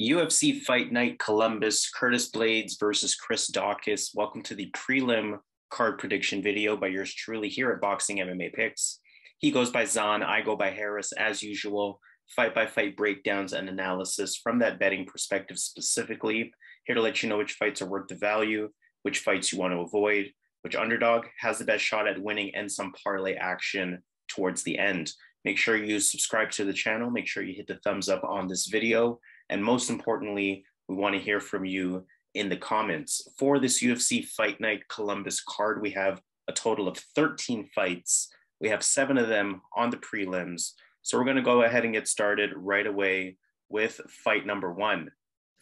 UFC Fight Night Columbus, Curtis Blaydes versus Chris Daukaus. Welcome to the prelim card prediction video by yours truly here at Boxing MMA Picks. He goes by Zan, I go by Harris, as usual. Fight by fight breakdowns and analysis from that betting perspective specifically. Here to let you know which fights are worth the value, which fights you want to avoid, which underdog has the best shot at winning, and some parlay action towards the end. Make sure you subscribe to the channel. Make sure you hit the thumbs up on this video and most importantly, we want to hear from you in the comments. For this UFC Fight Night Columbus card, we have a total of 13 fights. We have seven of them on the prelims. So we're going to go ahead and get started right away with fight number one.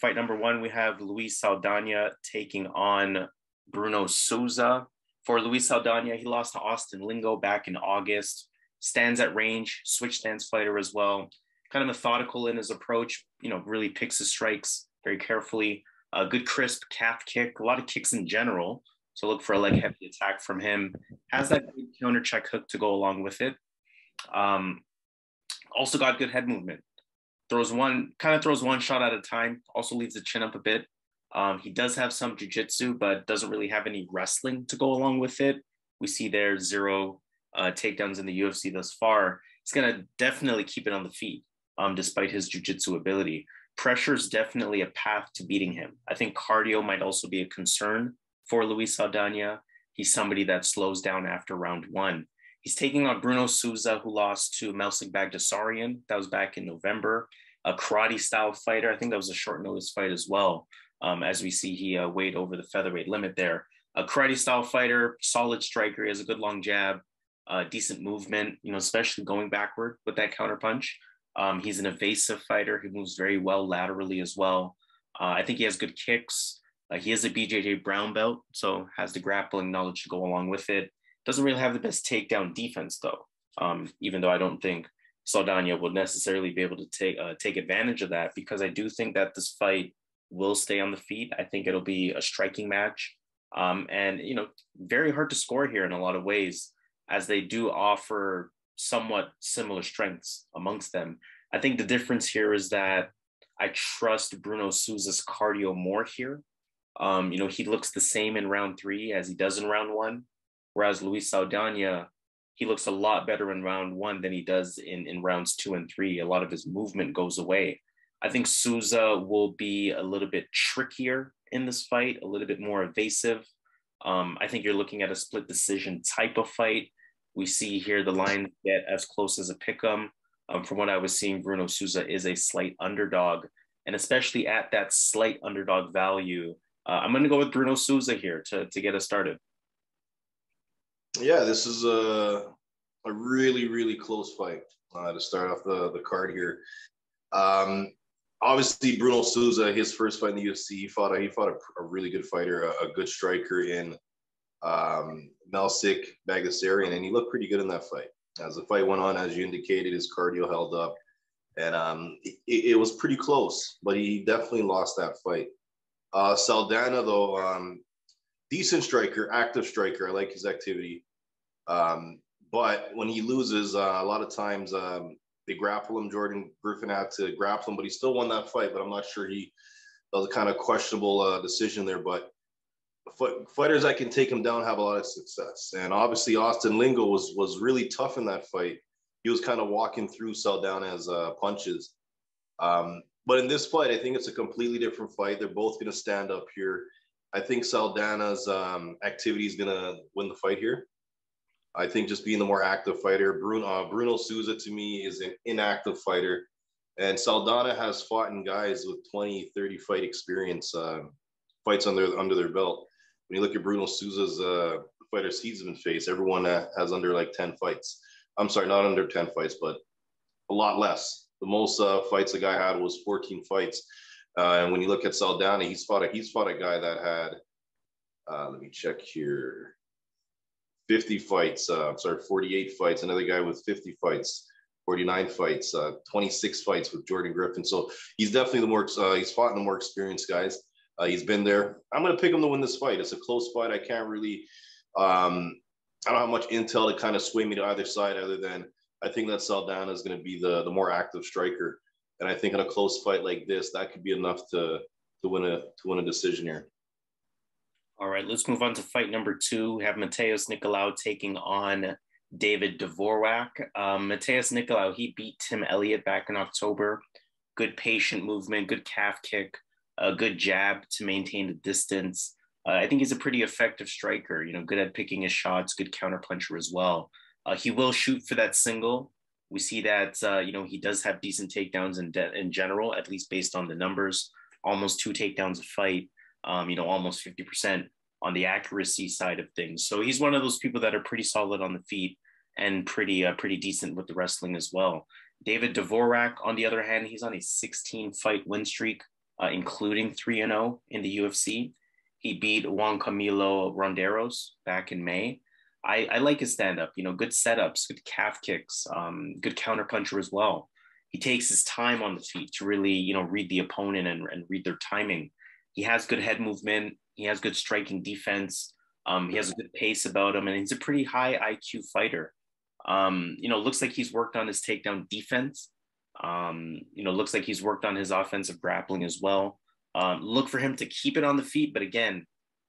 Fight number one, we have Luis Saldana taking on Bruno Souza. For Luis Saldana, he lost to Austin Lingo back in August. Stands at range, switch stance fighter as well kind of methodical in his approach, you know, really picks his strikes very carefully. A good crisp calf kick, a lot of kicks in general. So look for a leg heavy attack from him. Has that good counter check hook to go along with it. Um, also got good head movement. Throws one, kind of throws one shot at a time. Also leaves the chin up a bit. Um, he does have some jujitsu, but doesn't really have any wrestling to go along with it. We see there zero uh, takedowns in the UFC thus far. He's gonna definitely keep it on the feet um, despite his jujitsu ability. Pressure is definitely a path to beating him. I think cardio might also be a concern for Luis Saldana. He's somebody that slows down after round one. He's taking on Bruno Souza, who lost to Melsik Baghdasaryan. That was back in November. A karate style fighter. I think that was a short notice fight as well. Um, as we see, he uh, weighed over the featherweight limit there. A karate style fighter, solid striker. He has a good long jab, uh, decent movement, you know, especially going backward with that counter punch. Um, he's an evasive fighter. He moves very well laterally as well. Uh, I think he has good kicks. Uh, he is a BJJ brown belt, so has the grappling knowledge to go along with it. Doesn't really have the best takedown defense though. Um, even though I don't think Saldana will necessarily be able to take uh, take advantage of that because I do think that this fight will stay on the feet. I think it'll be a striking match, um, and you know, very hard to score here in a lot of ways, as they do offer somewhat similar strengths amongst them. I think the difference here is that I trust Bruno Souza's cardio more here. Um, you know, he looks the same in round three as he does in round one, whereas Luis Saldana, he looks a lot better in round one than he does in, in rounds two and three. A lot of his movement goes away. I think Souza will be a little bit trickier in this fight, a little bit more evasive. Um, I think you're looking at a split decision type of fight we see here the line get as close as a pick 'em. Um, from what I was seeing, Bruno Souza is a slight underdog, and especially at that slight underdog value, uh, I'm going to go with Bruno Souza here to, to get us started. Yeah, this is a, a really, really close fight uh, to start off the, the card here. Um, obviously, Bruno Souza, his first fight in the UFC, he fought a, he fought a, a really good fighter, a, a good striker in um, Melsik Baghdasaryan, and he looked pretty good in that fight. As the fight went on, as you indicated, his cardio held up, and um, it, it, was pretty close. But he definitely lost that fight. Uh, Saldana, though, um, decent striker, active striker. I like his activity. Um, but when he loses, uh, a lot of times um, they grapple him. Jordan Griffin had to grapple him, but he still won that fight. But I'm not sure he that was a kind of questionable uh, decision there. But fighters that can take him down have a lot of success. And obviously, Austin Lingo was was really tough in that fight. He was kind of walking through Saldana's uh, punches. Um, but in this fight, I think it's a completely different fight. They're both going to stand up here. I think Saldana's um, activity is going to win the fight here. I think just being the more active fighter. Bruno, uh, Bruno Souza to me is an inactive fighter. And Saldana has fought in guys with 20, 30 fight experience, uh, fights under under their belt when you look at Bruno Souza's uh, fighters he's been faced, everyone has under like 10 fights. I'm sorry, not under 10 fights, but a lot less. The most uh, fights the guy had was 14 fights. Uh, and when you look at Saldana, he's fought a, he's fought a guy that had, uh, let me check here, 50 fights. Uh, sorry, 48 fights. Another guy with 50 fights. 49 fights, uh, 26 fights with Jordan Griffin. So he's definitely the more, uh, he's fought in the more experienced guys. Uh, he's been there. I'm going to pick him to win this fight. It's a close fight. I can't really, um, I don't have much intel to kind of sway me to either side other than I think that Saldana is going to be the, the more active striker. And I think in a close fight like this, that could be enough to to win a to win a decision here. All right, let's move on to fight number two. We have Matheus Nicolau taking on David Dvorak. Um, Matheus Nicolau, he beat Tim Elliott back in October. Good patient movement, good calf kick, a good jab to maintain the distance. Uh, I think he's a pretty effective striker, you know, good at picking his shots, good counter puncher as well. Uh, he will shoot for that single. We see that, uh, you know, he does have decent takedowns in, de- in general, at least based on the numbers, almost two takedowns a fight, um, you know, almost 50% on the accuracy side of things. So he's one of those people that are pretty solid on the feet and pretty, uh, pretty decent with the wrestling as well. David Dvorak, on the other hand, he's on a 16 fight win streak, uh, including 3 0 in the UFC. He beat Juan Camilo Ronderos back in May. I, I like his stand up, you know, good setups, good calf kicks, um, good counter puncher as well. He takes his time on the feet to really, you know, read the opponent and, and read their timing. He has good head movement. He has good striking defense. Um, he has a good pace about him, and he's a pretty high IQ fighter. Um, you know, looks like he's worked on his takedown defense. Um, you know, looks like he's worked on his offensive grappling as well. Um, look for him to keep it on the feet, but again,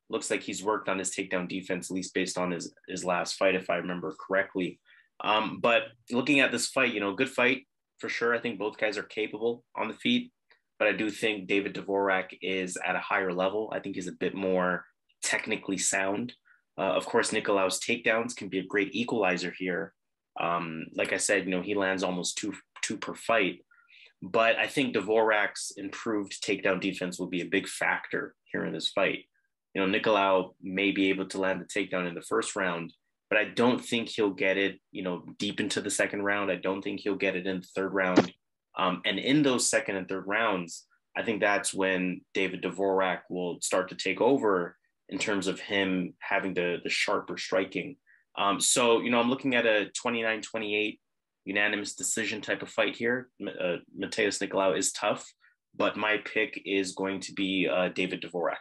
looks like he's worked on his takedown defense, at least based on his his last fight, if I remember correctly. Um, but looking at this fight, you know, good fight for sure. I think both guys are capable on the feet, but I do think David Dvorak is at a higher level. I think he's a bit more technically sound. Uh, of course, Nicolau's takedowns can be a great equalizer here. Um, like I said, you know, he lands almost two two per fight. But I think Dvorak's improved takedown defense will be a big factor here in this fight. You know, Nicolau may be able to land the takedown in the first round, but I don't think he'll get it, you know, deep into the second round. I don't think he'll get it in the third round. Um, and in those second and third rounds, I think that's when David Dvorak will start to take over in terms of him having the, the sharper striking. Um, so, you know, I'm looking at a 29 28 unanimous decision type of fight here. Uh, Matheus Nicolau is tough, but my pick is going to be uh, David Dvorak.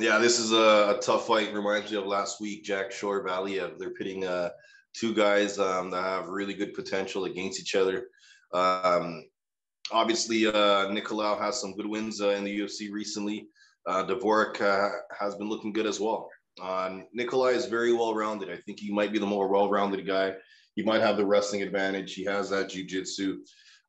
Yeah, this is a, a, tough fight. Reminds me of last week, Jack Shore Valiev. They're pitting uh, two guys um, that have really good potential against each other. Um, obviously, uh, Nicolau has some good wins uh, in the UFC recently. Uh, Dvorak uh, has been looking good as well. Uh, Nikolai is very well rounded. I think he might be the more well rounded guy he might have the wrestling advantage. He has that jujitsu.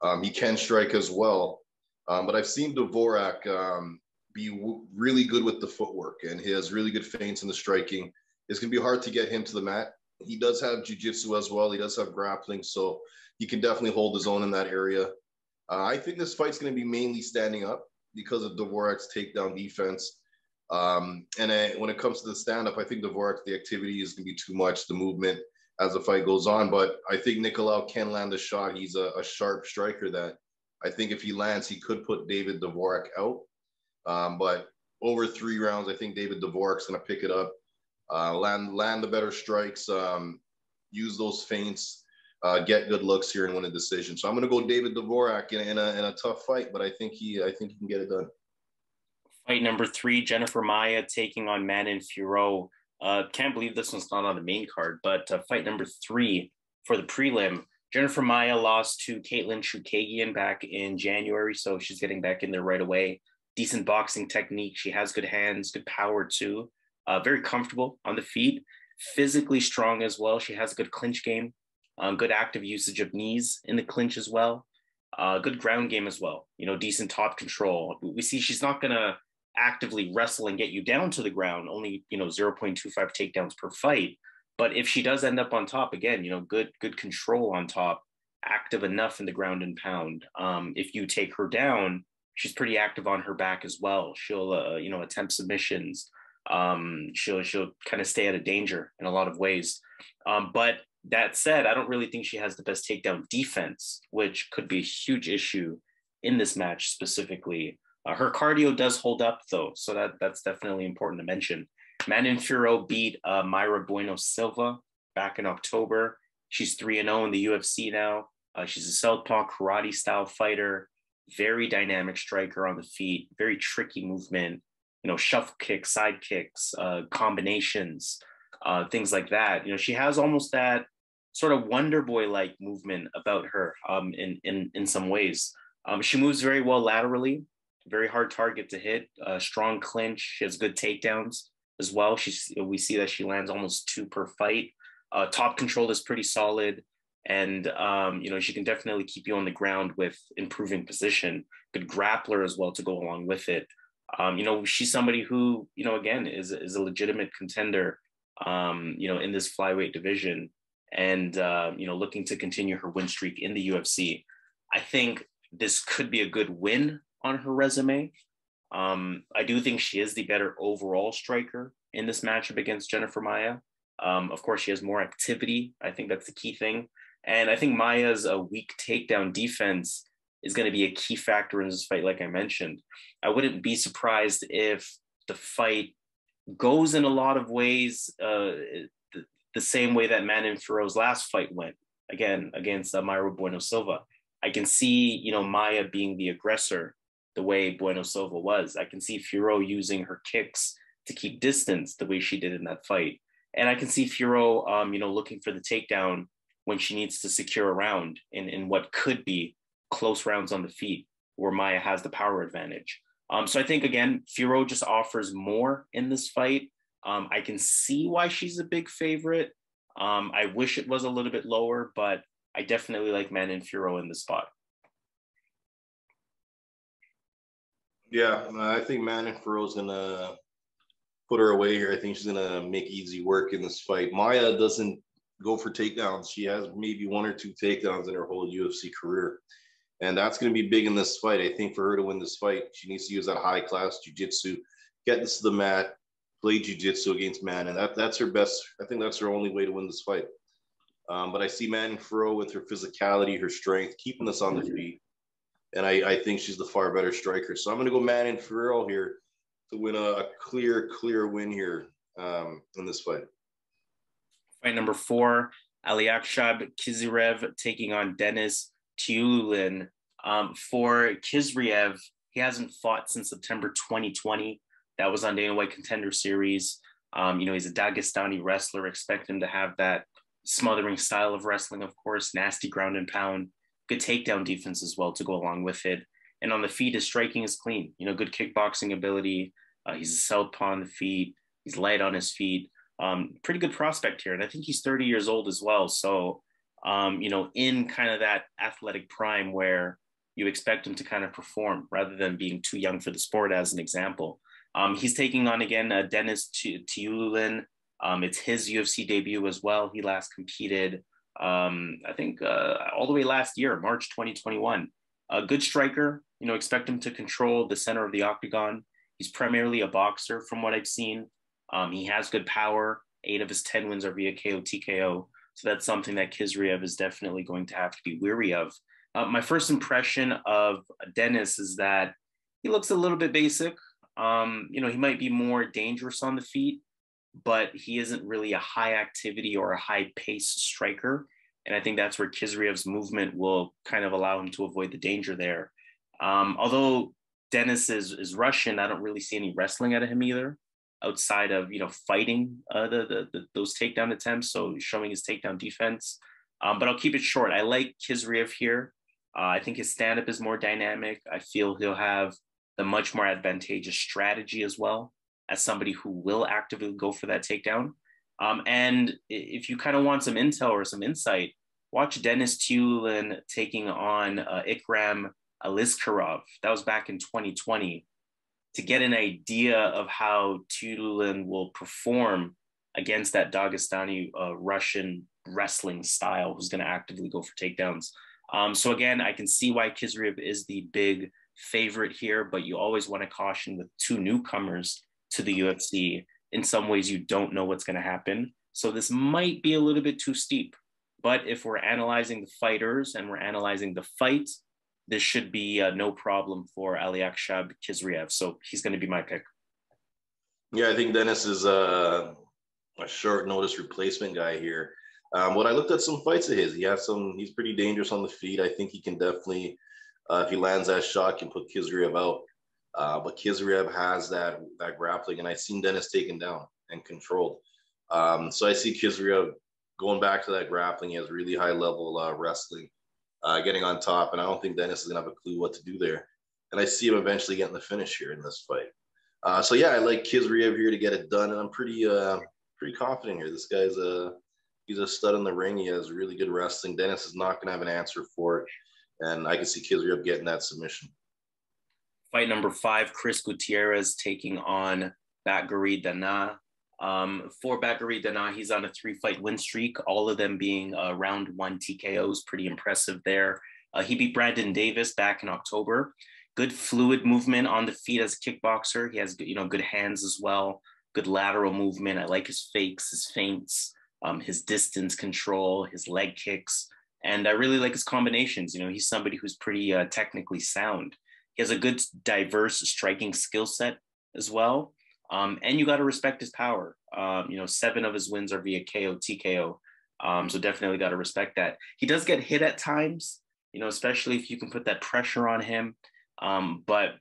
Um, he can strike as well. Um, but I've seen Dvorak um, be w- really good with the footwork, and he has really good feints in the striking. It's going to be hard to get him to the mat. He does have jujitsu as well. He does have grappling, so he can definitely hold his own in that area. Uh, I think this fight's going to be mainly standing up because of Dvorak's takedown defense. Um, and I, when it comes to the stand up, I think Dvorak, the activity is going to be too much, the movement as the fight goes on. But I think Nicolau can land a shot. He's a, a, sharp striker that I think if he lands, he could put David Dvorak out. Um, but over three rounds, I think David Dvorak's going to pick it up, uh, land land the better strikes, um, use those feints, uh, get good looks here and win a decision. So I'm going to go David Dvorak in, in, a, in a tough fight, but I think he I think he can get it done. Fight number three, Jennifer Maia taking on Manon Fiorot. Uh, can't believe this one's not on the main card, but uh, fight number three for the prelim. Jennifer Maia lost to Katlyn Chookagian back in January, so she's getting back in there right away. Decent boxing technique. She has good hands, good power too. Uh, very comfortable on the feet, physically strong as well. She has a good clinch game, um, good active usage of knees in the clinch as well. Uh, good ground game as well. You know, decent top control. We see she's not gonna actively wrestle and get you down to the ground, only, you know, 0.25 takedowns per fight. But if she does end up on top, again, you know, good, good control on top, active enough in the ground and pound. Um, if you take her down, she's pretty active on her back as well. She'll, uh, you know, attempt submissions. Um, she'll, she'll kind of stay out of danger in a lot of ways. Um, but that said, I don't really think she has the best takedown defense, which could be a huge issue in this match specifically. Uh, her cardio does hold up though, so that that's definitely important to mention. Manon Fiorot beat uh, Mayra Bueno Silva back in October. She's three and zero oh in the UFC now. Uh, she's a southpaw karate style fighter, very dynamic striker on the feet, very tricky movement. You know, shuffle kicks, side kicks, uh, combinations, uh, things like that. You know, she has almost that sort of Wonder Boy like movement about her um, in, in, in some ways. Um, she moves very well laterally, very hard target to hit, uh, strong clinch. She has good takedowns as well. She's, we see that she lands almost two per fight. Uh, top control is pretty solid. And, um, you know, she can definitely keep you on the ground with improving position. Good grappler as well to go along with it. Um, you know, she's somebody who, you know, again, is, is a legitimate contender, um, you know, in this flyweight division and, uh, you know, looking to continue her win streak in the UFC. I think this could be a good win on her resume. Um, I do think she is the better overall striker in this matchup against Jennifer Maia. Um, of course, she has more activity. I think that's the key thing. And I think Maia's a weak takedown defense is going to be a key factor in this fight, like I mentioned. I wouldn't be surprised if the fight goes in a lot of ways uh, the, the, same way that Manon Fiorot's last fight went, again, against uh, Mayra Bueno Silva. I can see, you know, Maia being the aggressor the way Bueno Silva was. I can see Fiorot using her kicks to keep distance the way she did in that fight. And I can see Fiorot, um, you know, looking for the takedown when she needs to secure a round in, in what could be close rounds on the feet where Maia has the power advantage. Um, so I think again, Fiorot just offers more in this fight. Um, I can see why she's a big favorite. Um, I wish it was a little bit lower, but I definitely like Manon Fiorot in the spot. Yeah, I think Manon Fiorot's gonna put her away here. I think she's gonna make easy work in this fight. Maia doesn't go for takedowns. She has maybe one or two takedowns in her whole UFC career. And that's going to be big in this fight. I think for her to win this fight, she needs to use that high class jujitsu, get this to the mat, play jujitsu against Man. And that, that's her best. I think that's her only way to win this fight. Um, but I see Manon Fiorot with her physicality, her strength, keeping this on the feet. And I, I think she's the far better striker. So I'm going to go Manon Fiorot here to win a, a, clear, clear win here um, in this fight. Fight number four, Aliaskhab Khizriev taking on Denis Tiuliulin. Um, for Khizriev, he hasn't fought since September 2020. That was on Dana White Contender Series. Um, you know, he's a Dagestani wrestler. Expect him to have that smothering style of wrestling, of course, nasty ground and pound, good takedown defense as well to go along with it. And on the feet, his striking is clean. You know, good kickboxing ability. Uh, he's a southpaw on the feet. He's light on his feet um, pretty good prospect here. And I think he's 30 years old as well. So, um, you know, in kind of that athletic prime where you expect him to kind of perform rather than being too young for the sport, as an example. Um, he's taking on again uh, Denis Tiuliulin. Um, it's his UFC debut as well. He last competed, um, I think, uh, all the way last year, March 2021. A good striker, you know, expect him to control the center of the octagon. He's primarily a boxer from what I've seen. Um, he has good power. Eight of his 10 wins are via KO TKO. So that's something that Khizriev is definitely going to have to be weary of. Uh, my first impression of Denis is that he looks a little bit basic. Um, you know, he might be more dangerous on the feet, but he isn't really a high activity or a high pace striker. And I think that's where Khizriev's movement will kind of allow him to avoid the danger there. Um, although Denis is, is Russian, I don't really see any wrestling out of him either outside of you know fighting uh, the, the, the, those takedown attempts, so showing his takedown defense. Um, but I'll keep it short. I like Khizriev here. Uh, I think his stand up is more dynamic. I feel he'll have the much more advantageous strategy as well as somebody who will actively go for that takedown. Um, and if you kind of want some intel or some insight, watch Denis Tiuliulin taking on uh, Ikram Aliskarov. That was back in 2020 to get an idea of how Tiuliulin will perform against that Dagestani uh, Russian wrestling style, who's going to actively go for takedowns. Um, so again, I can see why Khizriev is the big favorite here, but you always want to caution with two newcomers to the UFC. In some ways, you don't know what's going to happen. So this might be a little bit too steep. But if we're analyzing the fighters and we're analyzing the fights, this should be uh, no problem for Aliaskhab Khizriev. So he's going to be my pick. Yeah, I think Denis is a, a short notice replacement guy here. Um, what I looked at some fights of his, he has some. He's pretty dangerous on the feet. I think he can definitely, uh, if he lands that shot, can put Khizriev out. Uh, but Khizriev has that that grappling, and I've seen Denis taken down and controlled. Um, so I see Khizriev going back to that grappling, he has really high level uh, wrestling, uh, getting on top, and I don't think Denis is gonna have a clue what to do there. And I see him eventually getting the finish here in this fight. Uh, so yeah, I like Khizriev here to get it done, and I'm pretty uh, pretty confident here. This guy's a he's a stud in the ring. He has really good wrestling. Denis is not gonna have an answer for it, and I can see Khizriev getting that submission. Fight number five, Chris Gutierrez taking on Batgerel Danaa. Um, for Batgerel Danaa, he's on a three fight win streak, all of them being uh, round one TKOs. Pretty impressive there. Uh, he beat Brandon Davis back in October. Good fluid movement on the feet as a kickboxer. He has you know good hands as well. Good lateral movement. I like his fakes, his feints, um, his distance control, his leg kicks, and I really like his combinations. You know, he's somebody who's pretty uh, technically sound. He has a good, diverse striking skill set as well. Um, and you got to respect his power. Um, you know, seven of his wins are via KO, TKO. Um, so definitely got to respect that. He does get hit at times, you know, especially if you can put that pressure on him. Um, but,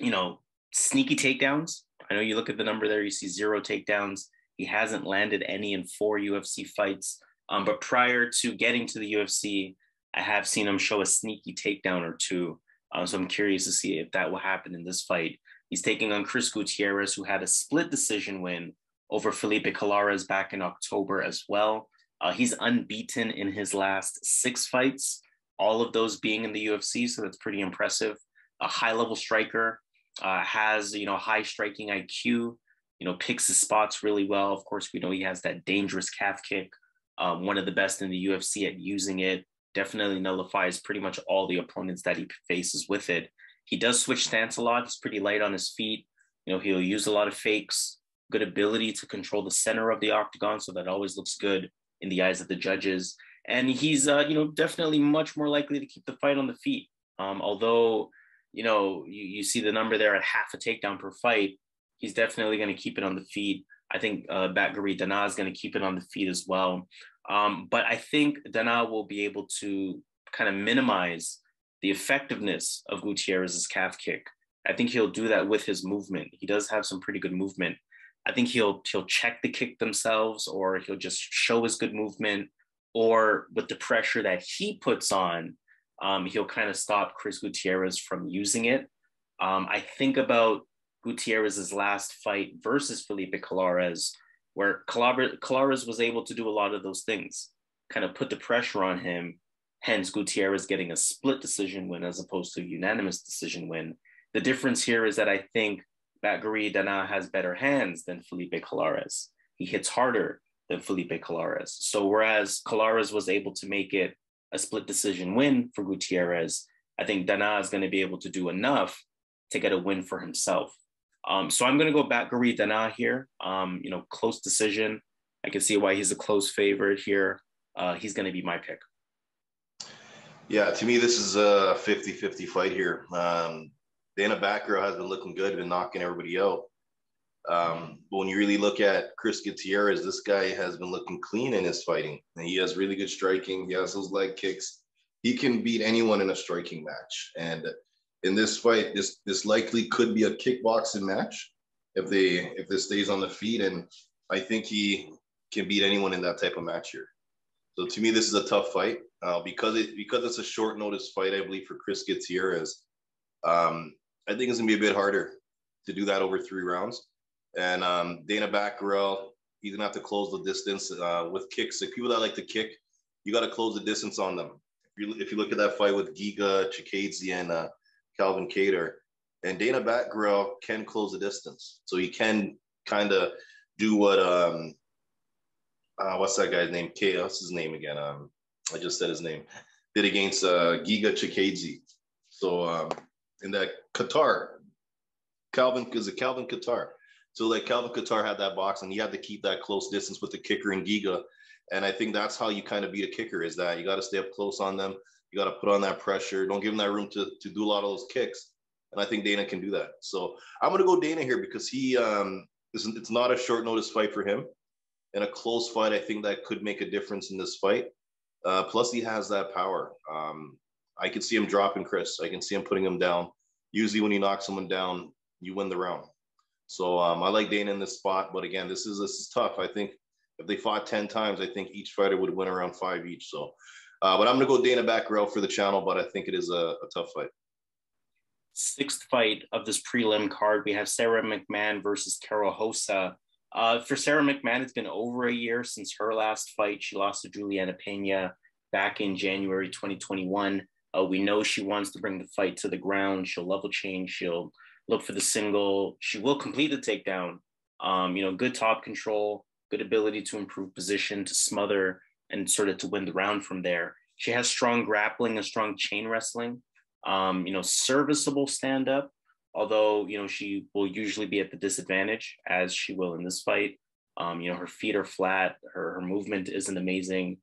you know, sneaky takedowns. I know you look at the number there, you see zero takedowns. He hasn't landed any in four UFC fights. Um, but prior to getting to the UFC, I have seen him show a sneaky takedown or two. Um, so I'm curious to see if that will happen in this fight. He's taking on Chris Gutierrez, who had a split decision win over Felipe Colares back in October as well. Uh, he's unbeaten in his last six fights, all of those being in the UFC. So that's pretty impressive. A high level striker, uh, has, you know, high striking IQ, you know, picks his spots really well. Of course, we know he has that dangerous calf kick, um, one of the best in the UFC at using it. Definitely nullifies pretty much all the opponents that he faces with it. He does switch stance a lot. He's pretty light on his feet. You know, he'll use a lot of fakes, good ability to control the center of the octagon. So that always looks good in the eyes of the judges. And he's, uh, you know, definitely much more likely to keep the fight on the feet. Um, although, you know, you, you see the number there at half a takedown per fight, he's definitely going to keep it on the feet. I think uh, Batgerel Danaa is going to keep it on the feet as well. Um, but I think Danaa will be able to kind of minimize the effectiveness of Gutierrez's calf kick. I think he'll do that with his movement. He does have some pretty good movement. I think he'll he'll check the kick themselves, or he'll just show his good movement, or with the pressure that he puts on, um, he'll kind of stop Chris Gutierrez from using it. Um, I think about Gutierrez's last fight versus Felipe Colares, where Colares was able to do a lot of those things, kind of put the pressure on him hence Gutierrez getting a split decision win as opposed to a unanimous decision win. The difference here is that I think Batgerel Danaa has better hands than Felipe Colares. He hits harder than Felipe Colares. So whereas Colares was able to make it a split decision win for Gutierrez, I think Danaa is going to be able to do enough to get a win for himself. Um, so I'm going to go Batgerel Danaa here. Um, you know, close decision. I can see why he's a close favorite here. Uh, he's going to be my pick. Yeah, to me, this is a 50 50 fight here. Um, Danaa Batgerel has been looking good, been knocking everybody out. Um, but when you really look at Chris Gutierrez, this guy has been looking clean in his fighting. And he has really good striking. He has those leg kicks. He can beat anyone in a striking match. And in this fight, this this likely could be a kickboxing match if they if this stays on the feet. And I think he can beat anyone in that type of match here. So to me, this is a tough fight uh, because it because it's a short notice fight. I believe for Chris Gutierrez, um, I think it's gonna be a bit harder to do that over three rounds. And um, Danaa Batgerel, he's gonna have to close the distance uh, with kicks. Like people that like to kick, you got to close the distance on them. If you, if you look at that fight with Giga Chikadze and uh, Calvin Kattar, and Danaa Batgerel can close the distance, so he can kind of do what um, uh, what's that guy's name? K, what's his name again? Um, I just said his name. Did against uh, Giga Chikadze. So um, in that Kattar, Calvin is it Calvin Kattar. So like Calvin Kattar had that box, and he had to keep that close distance with the kicker and Giga. And I think that's how you kind of beat a kicker is that you got to stay up close on them. You got to put on that pressure. Don't give him that room to, to do a lot of those kicks. And I think Danaa can do that. So I'm going to go Danaa here because he, um, it's not a short notice fight for him in a close fight, I think that could make a difference in this fight. Uh, plus, he has that power. Um, I can see him dropping Chris. I can see him putting him down. Usually, when you knock someone down, you win the round. So um, I like Danaa in this spot, but again, this is this is tough. I think if they fought 10 times, I think each fighter would win around five each. So, uh, but I'm going to go Danaa Batgerel for the channel, but I think it is a, a tough fight. Sixth fight of this prelim card, we have Sara McMann versus Karol Rosa. Uh, for Sara McMann, it's been over a year since her last fight. She lost to Julianna Peña back in January 2021. Uh, we know she wants to bring the fight to the ground. She'll level change. She'll look for the single. She will complete the takedown. Um, you know, good top control, good ability to improve position, to smother, and sort of to win the round from there. She has strong grappling and strong chain wrestling. Um, you know, serviceable stand up, although you know she will usually be at the disadvantage as she will in this fight. Um, you know, her feet are flat. Her her movement isn't amazing.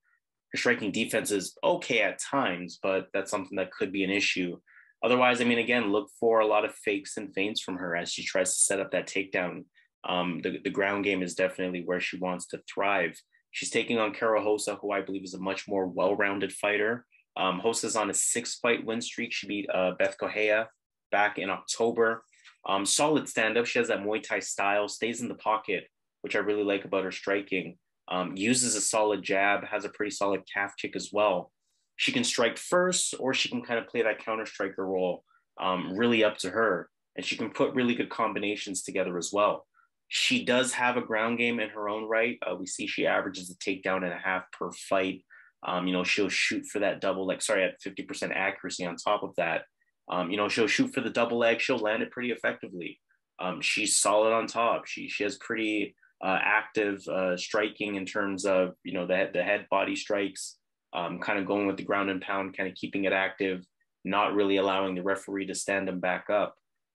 Her striking defense is okay at times, but that's something that could be an issue. Otherwise, I mean, again, look for a lot of fakes and feints from her as she tries to set up that takedown um, the, the ground game is definitely where she wants to thrive. She's taking on Karol Rosa, who I believe is a much more well-rounded fighter. Um, Rosa's on a six-fight win streak. She beat uh, Bethe Correia back in October. Um, solid stand-up. She has that Muay Thai style, stays in the pocket, which I really like about her striking. Um, uses a solid jab, has a pretty solid calf kick as well. She can strike first, or she can kind of play that counter striker role. Um, really up to her, and she can put really good combinations together as well. She does have a ground game in her own right. Uh, we see she averages a takedown and a half per fight. Um, you know, she'll shoot for that double leg. Sorry, at 50% accuracy on top of that. Um, you know, she'll shoot for the double leg. She'll land it pretty effectively. Um, she's solid on top. She she has pretty uh, active uh, striking in terms of you know the the head body strikes, um, kind of going with the ground and pound, kind of keeping it active, not really allowing the referee to stand them back up.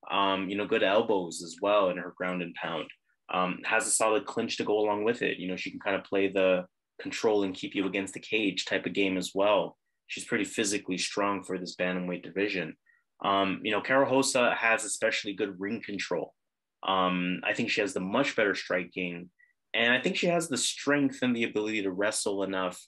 Um, you know, good elbows as well in her ground and pound um, has a solid clinch to go along with it. You know, she can kind of play the control and keep you against the cage type of game as well. She's pretty physically strong for this bantamweight division. Um, you know, Karol Rosa has especially good ring control. Um, I think she has the much better striking, and I think she has the strength and the ability to wrestle enough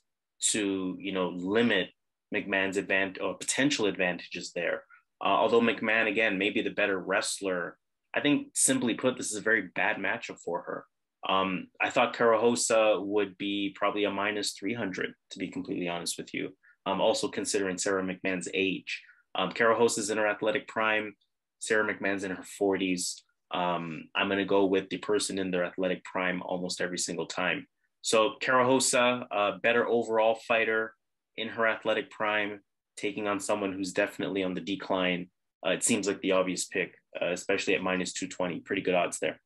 to, you know, limit McMann's advantage or potential advantages there. Uh, although McMahon, again, may be the better wrestler I think simply put, this is a very bad matchup for her. Um, I thought Karol Rosa would be probably a minus 300, to be completely honest with you. Um, also considering Sara McMann's age. Um, is in her athletic prime. Sara McMann's in her 40s. Um, I'm going to go with the person in their athletic prime almost every single time. So Karol Rosa, a better overall fighter in her athletic prime, taking on someone who's definitely on the decline. Uh, it seems like the obvious pick uh, especially at minus 220. Pretty good odds there.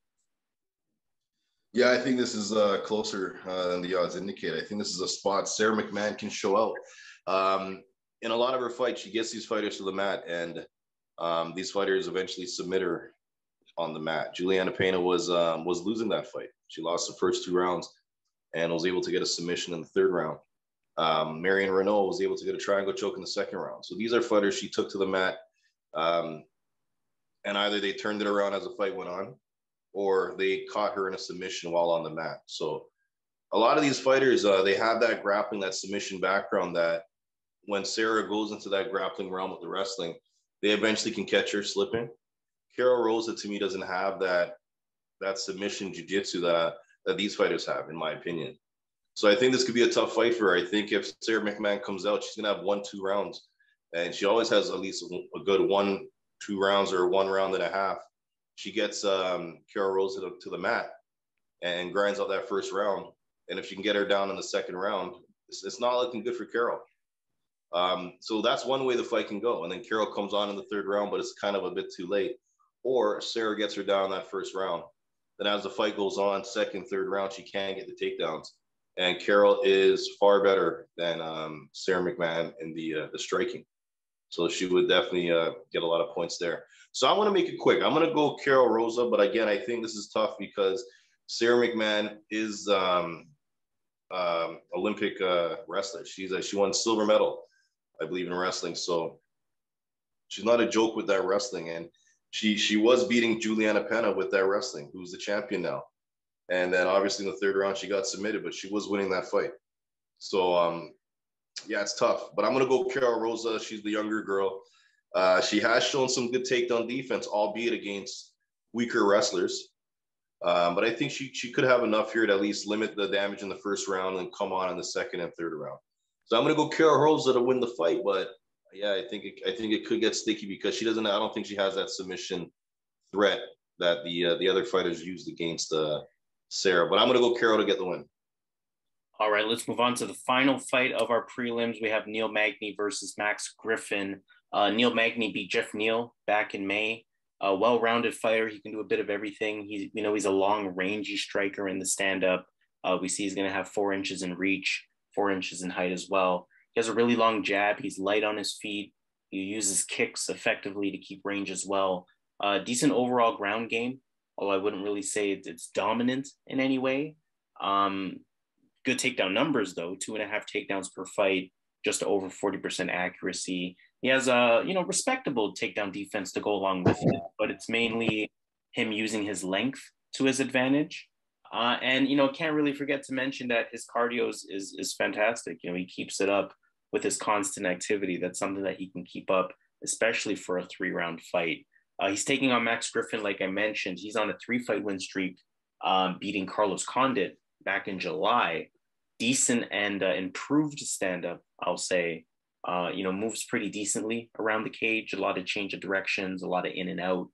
Yeah, I think this is uh, closer uh, than the odds indicate. I think this is a spot Sara McMann can show out. Um, in a lot of her fights, she gets these fighters to the mat, and um, these fighters eventually submit her on the mat. Julianna Peña was um, was losing that fight. She lost the first two rounds, and was able to get a submission in the third round. Um, Marion Reneau was able to get a triangle choke in the second round. So these are fighters she took to the mat. Um, and either they turned it around as the fight went on, or they caught her in a submission while on the mat. So a lot of these fighters, uh, they have that grappling, that submission background that when Sara goes into that grappling realm with the wrestling, they eventually can catch her slipping. Karol Rosa to me doesn't have that that submission jiu-jitsu that that these fighters have, in my opinion. So I think this could be a tough fight for her. I think if Sara McMann comes out, she's gonna have one, two rounds, and she always has at least a good one two rounds or one round and a half, she gets um, Karol Rosa to, to the mat and grinds out that first round. And if she can get her down in the second round, it's, it's not looking good for Karol. Um, so that's one way the fight can go. And then Karol comes on in the third round, but it's kind of a bit too late. Or Sara gets her down that first round. Then as the fight goes on, second, third round, she can get the takedowns. And Karol is far better than um, Sara McMann in the uh, the striking. So she would definitely uh, get a lot of points there. So I'm going to make it quick. I'm going to go Karol Rosa, but again, I think this is tough because Sara McMann is um, um, Olympic uh, wrestler. She's a, she won silver medal, I believe, in wrestling. So she's not a joke with that wrestling, and she she was beating Julianna Peña with that wrestling, who's the champion now. And then obviously in the third round she got submitted, but she was winning that fight. So um, yeah, it's tough. But I'm gonna go Karol Rosa. She's the younger girl. Uh, she has shown some good takedown defense, albeit against weaker wrestlers. Um, but I think she she could have enough here to at least limit the damage in the first round and come on in the second and third round. So I'm gonna go Karol Rosa to win the fight, but yeah, I think it, I think it could get sticky because she doesn't. I don't think she has that submission threat that the uh, the other fighters used against uh, Sara. But I'm gonna go Karol to get the win. All right, let's move on to the final fight of our prelims. We have Neil Magny versus Max Griffin. Uh, Neil Magny beat Jeff Neal back in May. A well-rounded fighter. He can do a bit of everything. He's, you know, he's a long, rangy striker in the stand-up. Uh, we see he's going to have four inches in reach, four inches in height as well. He has a really long jab. He's light on his feet. He uses kicks effectively to keep range as well. Uh, decent overall ground game, although I wouldn't really say it's, it's dominant in any way. Um, good takedown numbers though, two and a half takedowns per fight, just over 40% accuracy. He has a you know respectable takedown defense to go along with it, but it's mainly him using his length to his advantage. Uh, and you know, can't really forget to mention that his cardio is, is, is fantastic. You know, he keeps it up with his constant activity. That's something that he can keep up, especially for a three round fight. Uh, he's taking on Max Griffin, like I mentioned. He's on a three fight win streak, um, beating Carlos Condit back in July decent and uh, improved stand up, I'll say. Uh, you know, moves pretty decently around the cage, a lot of change of directions, a lot of in and out.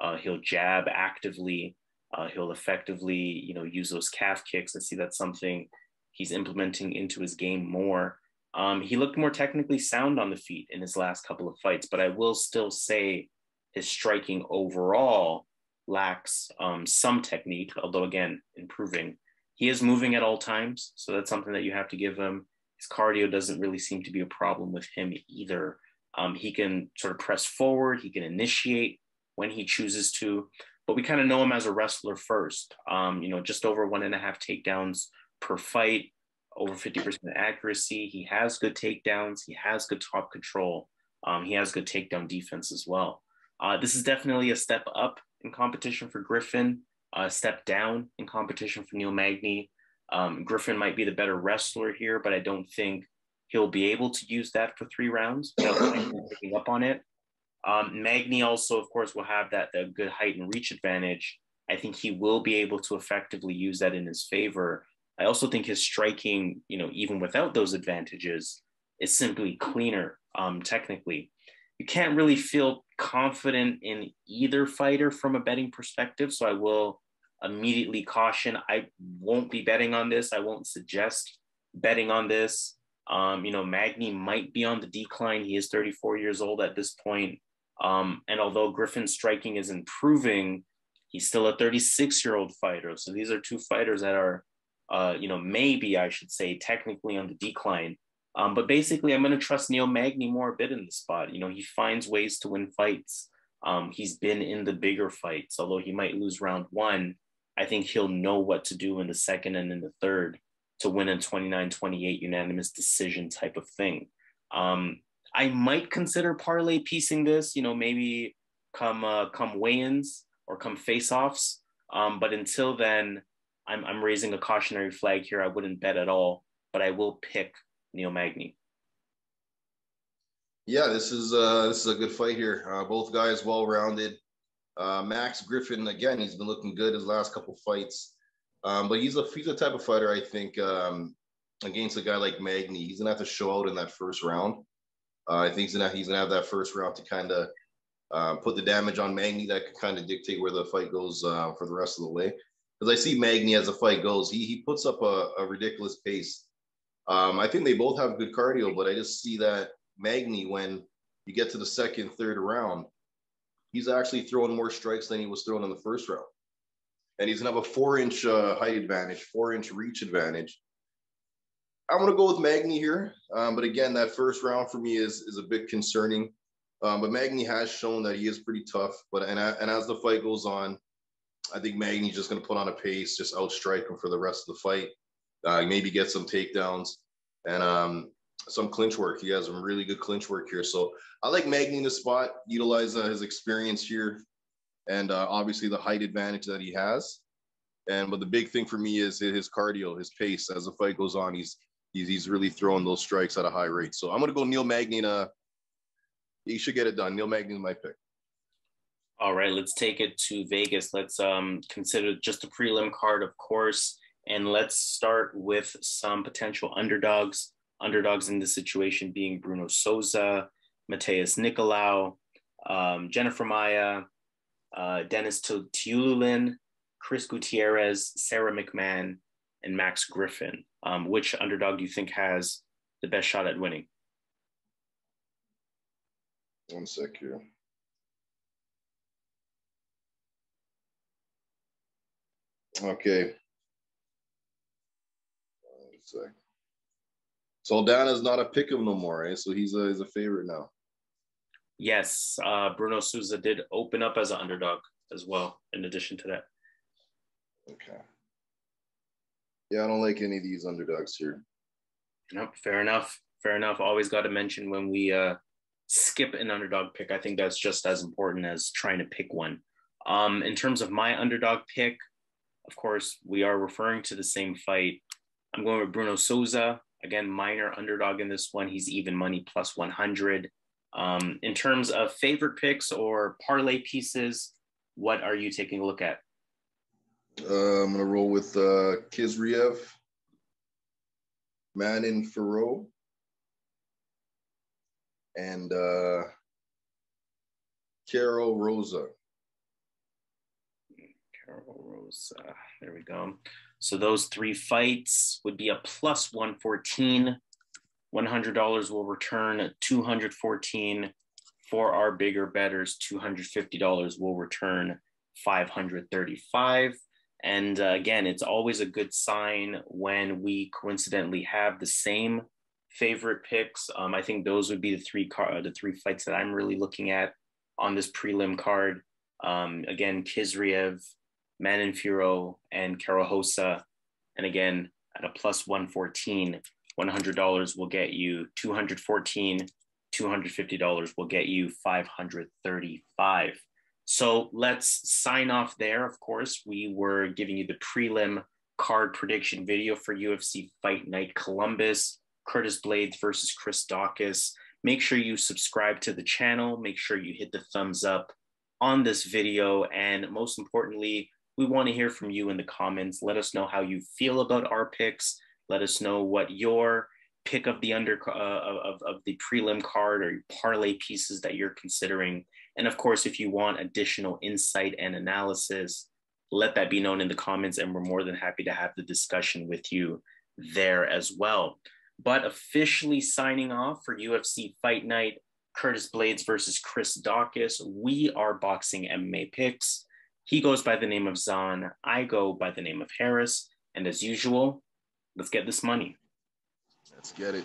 Uh, he'll jab actively. Uh, he'll effectively, you know, use those calf kicks. I see that's something he's implementing into his game more. Um, he looked more technically sound on the feet in his last couple of fights, but I will still say his striking overall lacks um, some technique, although again, improving. He is moving at all times, so that's something that you have to give him. His cardio doesn't really seem to be a problem with him either. Um, he can sort of press forward, he can initiate when he chooses to, but we kind of know him as a wrestler first. Um, you know, just over one and a half takedowns per fight, over 50% accuracy. He has good takedowns, he has good top control, um, he has good takedown defense as well. Uh, this is definitely a step up in competition for Griffin uh, step down in competition for Neil Magny. Um, Griffin might be the better wrestler here, but I don't think he'll be able to use that for three rounds picking up on it. Um, Magny also, of course, will have that, that good height and reach advantage. I think he will be able to effectively use that in his favor. I also think his striking, you know, even without those advantages, is simply cleaner um, technically you can't really feel confident in either fighter from a betting perspective. So I will immediately caution I won't be betting on this. I won't suggest betting on this. Um, you know, Magny might be on the decline. He is 34 years old at this point. Um, and although Griffin's striking is improving, he's still a 36 year old fighter. So these are two fighters that are, uh, you know, maybe I should say technically on the decline. Um, but basically, I'm going to trust Neil Magny more a bit in the spot. You know, he finds ways to win fights. Um, he's been in the bigger fights, although he might lose round one. I think he'll know what to do in the second and in the third to win a 29 28 unanimous decision type of thing. Um, I might consider parlay piecing this, you know, maybe come uh, come weigh-ins or come face-offs. Um, but until then, I'm, I'm raising a cautionary flag here. I wouldn't bet at all, but I will pick Neil Magny. Yeah, this is uh, this is a good fight here. Uh, both guys well rounded. Uh, Max Griffin again, he's been looking good his last couple fights, um, but he's a he's a type of fighter I think um, against a guy like Magny, he's gonna have to show out in that first round. Uh, I think he's gonna he's gonna have that first round to kind of uh, put the damage on Magny that could kind of dictate where the fight goes uh, for the rest of the way. Because I see Magny as the fight goes, he he puts up a, a ridiculous pace um, I think they both have good cardio, but I just see that Magny, when you get to the second, third round, he's actually throwing more strikes than he was throwing in the first round. And he's gonna have a four inch uh, height advantage, four inch reach advantage. I'm gonna go with Magny here. Um, but again, that first round for me is, is a bit concerning. Um, but Magny has shown that he is pretty tough. But and, and as the fight goes on, I think Magny's just gonna put on a pace, just outstrike him for the rest of the fight uh, maybe get some takedowns and um, some clinch work. He has some really good clinch work here. So I like Magny in the spot, utilize uh, his experience here and uh, obviously the height advantage that he has. And but the big thing for me is his cardio, his pace. As the fight goes on, he's he's, he's really throwing those strikes at a high rate. So I'm to go Neil Magny. Uh, he should get it done. Neil Magny is my pick. All right, let's take it to Vegas. Let's um, consider just a prelim card, of course, and let's start with some potential underdogs. Underdogs in this situation being Bruno Souza, Matheus Nicolau, um, Jennifer Maia, uh, Denis Tiuliulin, Chris Gutierrez, Sara McMann, and Max Griffin. Um, which underdog do you think has the best shot at winning? One sec here. Okay. Sec. Saldana's not a pick him no more, right? So he's a he's a favorite now. Yes, uh, Bruno Souza did open up as an underdog as well. In addition to that. Okay. Yeah, I don't like any of these underdogs here. Nope, fair enough. Fair enough. Always got to mention when we uh, skip an underdog pick. I think that's just as important as trying to pick one. Um, in terms of my underdog pick, of course, we are referring to the same fight. I'm going with Bruno Souza. Again, minor underdog in this one. He's even money plus 100. Um, in terms of favorite picks or parlay pieces, what are you taking a look at? Uh, I'm going to roll with uh, Khizriev, Manon Fiorot, and uh, Karol Rosa. Karol Rosa. There we go. So those three fights would be a plus 114. $100 will return 214 for our bigger betters. $250 will return 535. And uh, again, it's always a good sign when we coincidentally have the same favorite picks. Um, I think those would be the three car- the three fights that I'm really looking at on this prelim card. Um, again, Khizriev, Manon Fiorot, and Karol Rosa. And again, at a plus 114, $100 will get you 214, $250 will get you 535. So let's sign off there. Of course, we were giving you the prelim card prediction video for UFC Fight Night Columbus, Curtis Blaydes versus Chris Daukaus. Make sure you subscribe to the channel. Make sure you hit the thumbs up on this video. And most importantly, we want to hear from you in the comments. Let us know how you feel about our picks. Let us know what your pick of the under uh, of, of the prelim card or parlay pieces that you're considering. And of course, if you want additional insight and analysis, let that be known in the comments, and we're more than happy to have the discussion with you there as well. But officially signing off for UFC Fight Night, Curtis Blaydes versus Chris Daukaus. We are boxing MMA picks. He goes by the name of Zan. I go by the name of Harris. And as usual, let's get this money. Let's get it.